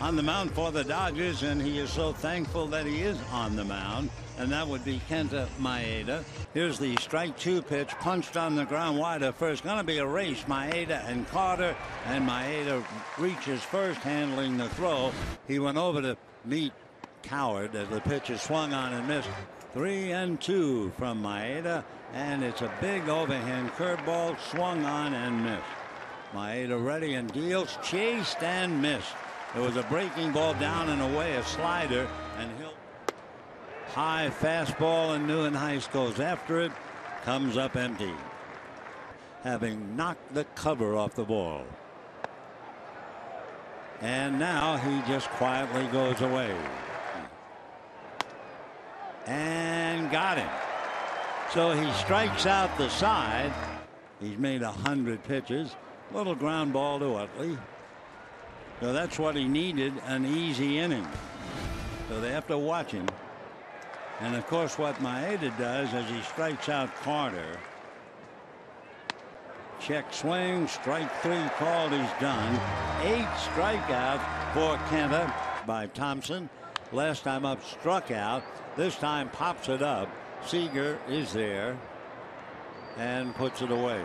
on the mound for the Dodgers, and he is so thankful that he is on the mound. And that would be Kenta Maeda. Here's the strike two pitch, punched on the ground wide at first. Going to be a race, Maeda and Carter. And Maeda reaches first, handling the throw. He went over to meet Coward as the pitch is swung on and missed. Three and two from Maeda, and it's a big overhand curveball swung on and missed. Maeda ready and deals, chased and missed. It was a breaking ball down and away, a slider, and he'll high fastball, and Nieuwenhuis goes after it, comes up empty, having knocked the cover off the ball. And now he just quietly goes away. And got him. So he strikes out the side. He's made a hundred pitches. Little ground ball to Utley. So that's what he needed an easy inning. So they have to watch him. And of course, what Maeda does as he strikes out Carter. Check swing, strike three called, he's done. Eight strikeouts for Kenta by Thompson. Last time up, struck out. This time pops it up. Seager is there and puts it away.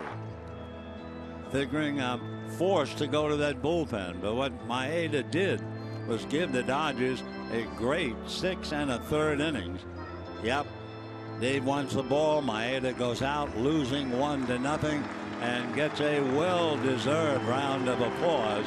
Figuring I'm forced to go to that bullpen. But what Maeda did was give the Dodgers a great six and a third innings. Yep. Dave wants the ball. Maeda goes out, losing one to nothing, and gets a well deserved round of applause